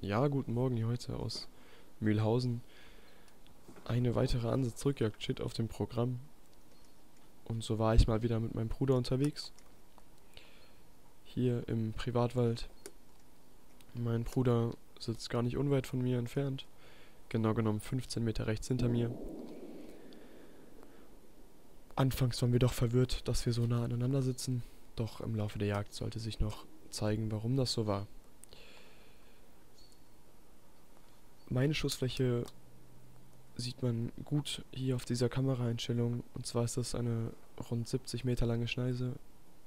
Ja, guten Morgen hier heute aus Mühlhausen. Eine weitere Ansatz-Rückjagd steht auf dem Programm. Und so war ich mal wieder mit meinem Bruder unterwegs. Hier im Privatwald. Mein Bruder sitzt gar nicht unweit von mir entfernt. Genau genommen 15 Meter rechts hinter mir. Anfangs waren wir doch verwirrt, dass wir so nah aneinander sitzen. Doch im Laufe der Jagd sollte sich noch zeigen, warum das so war. Meine Schussfläche sieht man gut hier auf dieser Kameraeinstellung. Und zwar ist das eine rund 70 Meter lange Schneise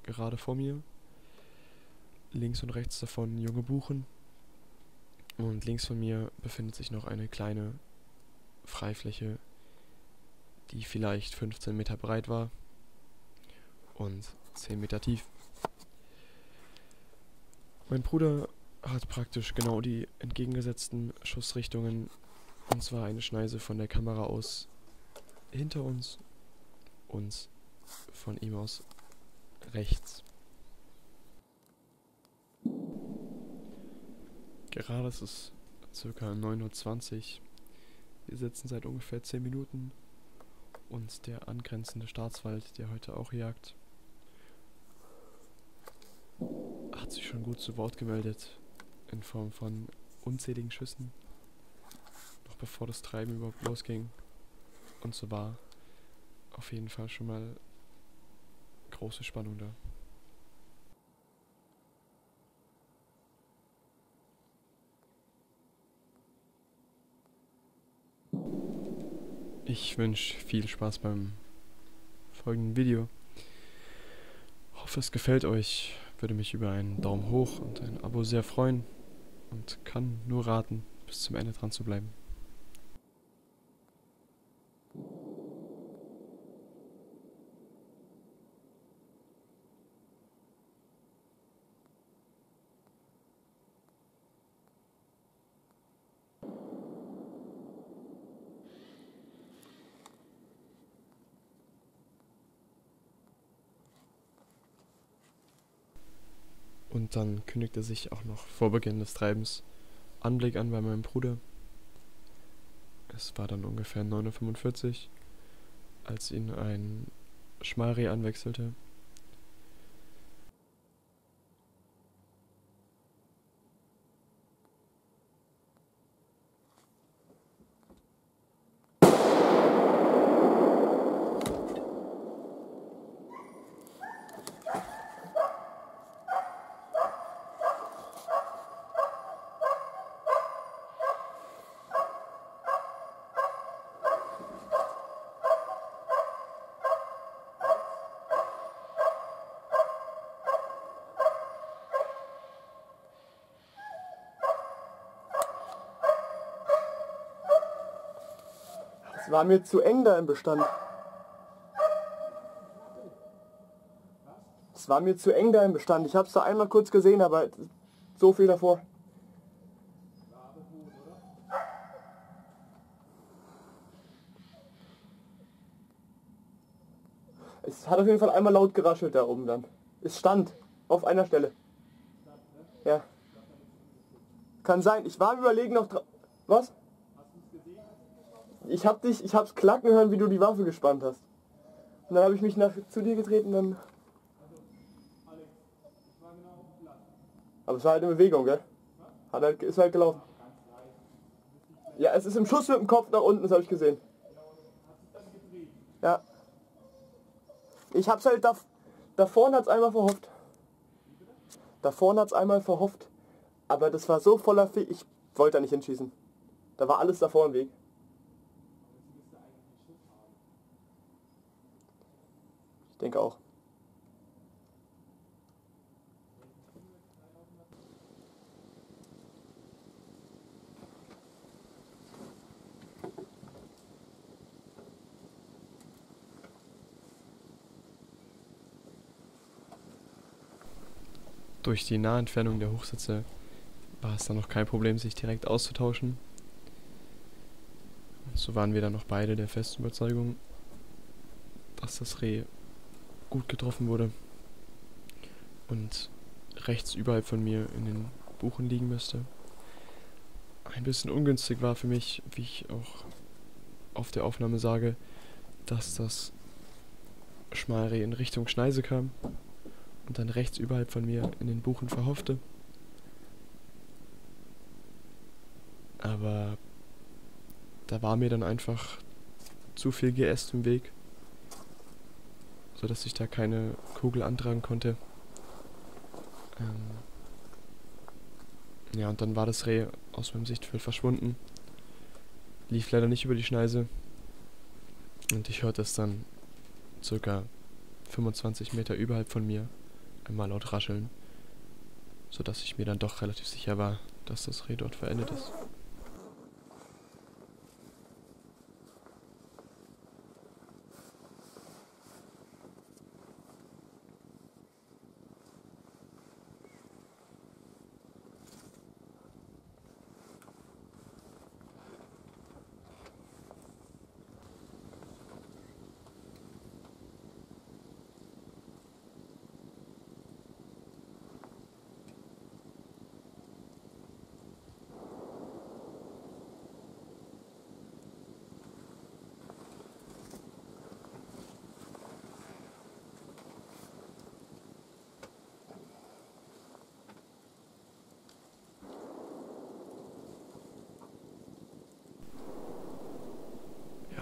gerade vor mir. Links und rechts davon junge Buchen. Und links von mir befindet sich noch eine kleine Freifläche, die vielleicht 15 Meter breit war und 10 Meter tief. Mein Bruder hat praktisch genau die entgegengesetzten Schussrichtungen. Und zwar eine Schneise von der Kamera aus hinter uns und von ihm aus rechts. Gerade ist es circa 9.20 Uhr. Wir sitzen seit ungefähr 10 Minuten und der angrenzende Staatswald, der heute auch jagt, hat sich schon gut zu Wort gemeldet in Form von unzähligen Schüssen, noch bevor das Treiben überhaupt losging. Und so war auf jeden Fall schon mal große Spannung da. Ich wünsche viel Spaß beim folgenden Video. Hoffe es gefällt euch. Würde mich über einen Daumen hoch und ein Abo sehr freuen und kann nur raten, bis zum Ende dran zu bleiben. Und dann kündigte sich auch noch vor Beginn des Treibens Anblick an bei meinem Bruder. Es war dann ungefähr 9.45 Uhr, als ihn ein Schmalreh anwechselte. Es war mir zu eng da im Bestand. Es war mir zu eng da im Bestand. Ich habe es da einmal kurz gesehen, aber so viel davor. Es hat auf jeden Fall einmal laut geraschelt da oben dann. Es stand auf einer Stelle. Ja. Kann sein. Ich war überlegen noch dra- Was? Ich hab dich, ich hab's klacken hören, wie du die Waffe gespannt hast. Und dann habe ich mich nach, zu dir getreten, dann. Aber es war halt in Bewegung, gell? Hat halt, ist halt gelaufen. Ja, es ist im Schuss mit dem Kopf nach unten, das habe ich gesehen. Ja. Ich hab's halt da, da vorne hat's einmal verhofft. Da vorne hat's einmal verhofft. Aber das war so voller Fe Ich wollte da nicht hinschießen. Da war alles davor im Weg. Denke auch. Durch die Nahentfernung der Hochsitze war es dann noch kein Problem, sich direkt auszutauschen. So waren wir dann noch beide der festen Überzeugung, dass das Reh gut getroffen wurde und rechts überhalb von mir in den Buchen liegen müsste. ein bisschen ungünstig war für mich, wie ich auch auf der Aufnahme sage, dass das Schmalreh in Richtung Schneise kam und dann rechts überhalb von mir in den Buchen verhoffte. Aber da war mir dann einfach zu viel Geäst im Weg, sodass ich da keine Kugel antragen konnte. Ähm ja, und dann war das Reh aus meinem Sichtfeld verschwunden. Lief leider nicht über die Schneise. Und ich hörte es dann circa 25 Meter überhalb von mir einmal laut rascheln, sodass ich mir dann doch relativ sicher war, dass das Reh dort verendet ist.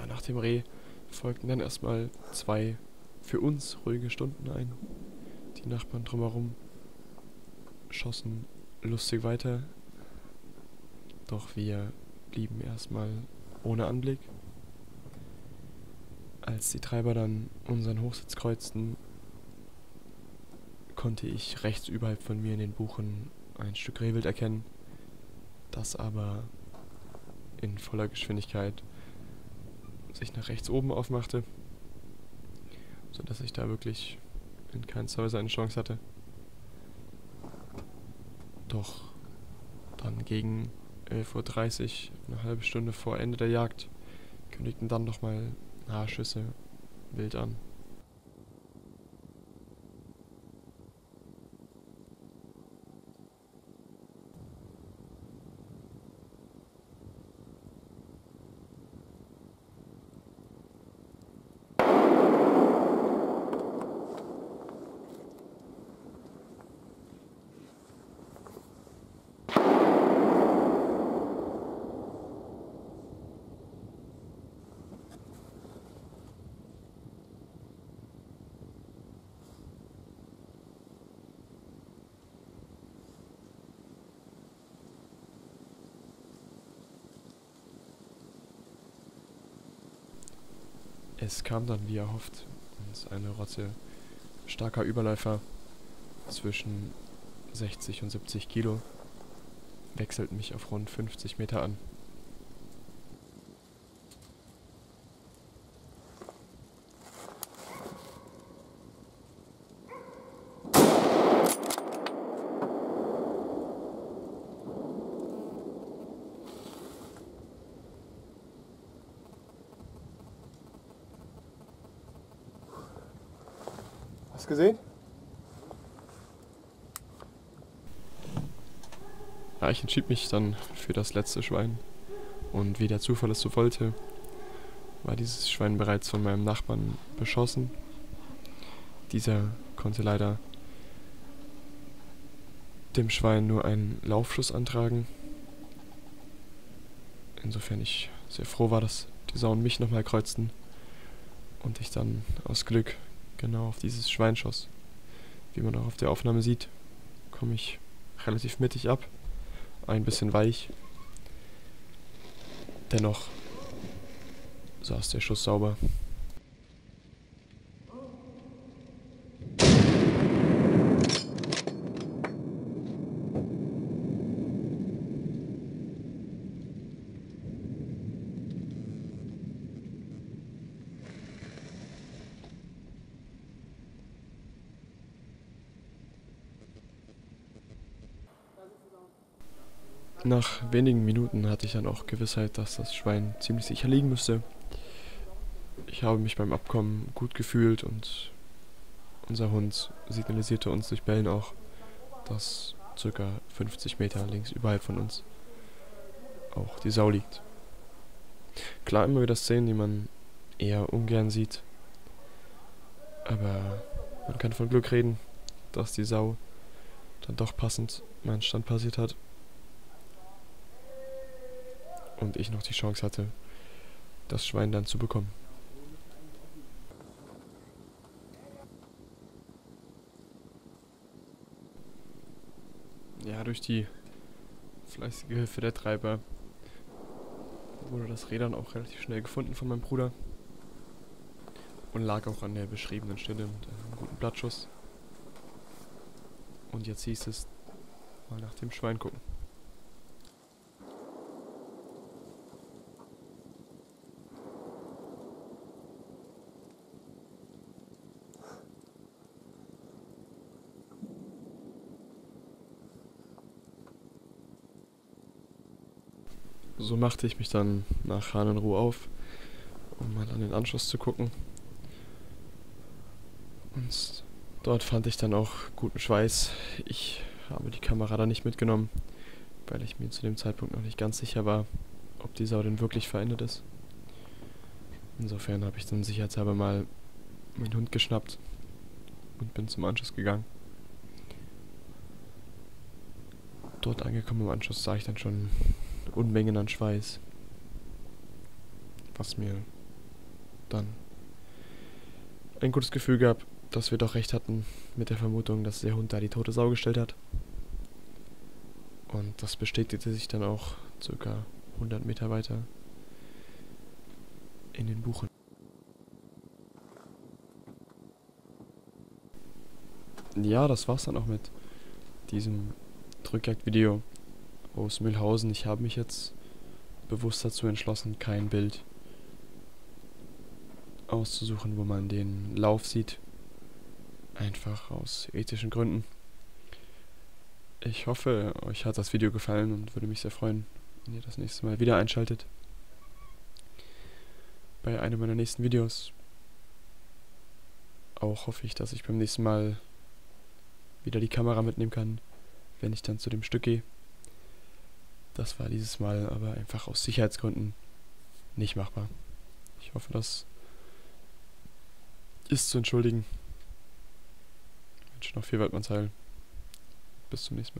Nach dem Reh folgten dann erstmal zwei für uns ruhige Stunden ein. Die Nachbarn drumherum schossen lustig weiter, doch wir blieben erstmal ohne Anblick. Als die Treiber dann unseren Hochsitz kreuzten, konnte ich rechts überhalb von mir in den Buchen ein Stück Rehwild erkennen, das aber in voller Geschwindigkeit sich nach rechts oben aufmachte, sodass ich da wirklich in keinster Weise eine Chance hatte. Doch dann gegen 11.30 Uhr, eine halbe Stunde vor Ende der Jagd, kündigten dann nochmal Nahschüsse wild an. Es kam dann wie erhofft und eine Rotze starker Überläufer zwischen 60 und 70 Kilo wechselt mich auf rund 50 Meter an. Gesehen? Ja, ich entschied mich dann für das letzte Schwein. Und wie der Zufall es so wollte, war dieses Schwein bereits von meinem Nachbarn beschossen. Dieser konnte leider dem Schwein nur einen Laufschuss antragen. Insofern ich sehr froh war, dass die Sauen mich nochmal kreuzten und ich dann aus Glück genau auf dieses Schwein schoss. Wie man auch auf der Aufnahme sieht, komme ich relativ mittig ab, ein bisschen weich. Dennoch saß der Schuss sauber. Nach wenigen Minuten hatte ich dann auch Gewissheit, dass das Schwein ziemlich sicher liegen müsste. Ich habe mich beim Abkommen gut gefühlt und unser Hund signalisierte uns durch Bellen auch, dass circa 50 Meter links überhalb von uns auch die Sau liegt. Klar, immer wieder Szenen, die man eher ungern sieht. Aber man kann von Glück reden, dass die Sau dann doch passend meinen Stand passiert hat. Und ich noch die Chance hatte, das Schwein dann zu bekommen. Ja, durch die fleißige Hilfe der Treiber wurde das Rädern auch relativ schnell gefunden von meinem Bruder und lag auch an der beschriebenen Stelle mit einem guten Blattschuss. Und jetzt hieß es mal nach dem Schwein gucken. So machte ich mich dann nach Hahn in Ruhe auf, um mal an den Anschluss zu gucken. Und dort fand ich dann auch guten Schweiß. Ich habe die Kamera da nicht mitgenommen, weil ich mir zu dem Zeitpunkt noch nicht ganz sicher war, ob die Sau denn wirklich verendet ist. Insofern habe ich dann sicherheitshalber mal meinen Hund geschnappt und bin zum Anschluss gegangen. Dort angekommen im Anschluss sah ich dann schon Unmengen an Schweiß. Was mir dann ein gutes Gefühl gab, dass wir doch recht hatten mit der Vermutung, dass der Hund da die tote Sau gestellt hat. Und das bestätigte sich dann auch circa 100 Meter weiter in den Buchen. Ja, das war's dann auch mit diesem Drückjagdvideo aus Mühlhausen. Ich habe mich jetzt bewusst dazu entschlossen, kein Bild auszusuchen, wo man den Lauf sieht. Einfach aus ethischen Gründen. Ich hoffe, euch hat das Video gefallen und würde mich sehr freuen, wenn ihr das nächste Mal wieder einschaltet. Bei einem meiner nächsten Videos. Auch hoffe ich, dass ich beim nächsten Mal wieder die Kamera mitnehmen kann, wenn ich dann zu dem Stück gehe. Das war dieses Mal aber einfach aus Sicherheitsgründen nicht machbar. Ich hoffe, das ist zu entschuldigen. Ich wünsche noch viel Waldmannsheil. Bis zum nächsten Mal.